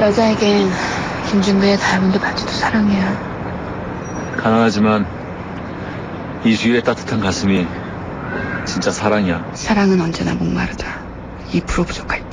여자에겐 김준배의 다이아몬드 반지도 사랑이야. 가난하지만 이주일의 따뜻한 가슴이 진짜 사랑이야. 사랑은 언제나 목마르다. 2% 부족할 때.